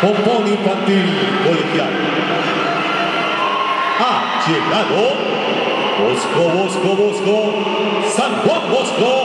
Pompón Infantil Colegial. Ha llegado Bosco, Bosco, Bosco, San Juan Bosco.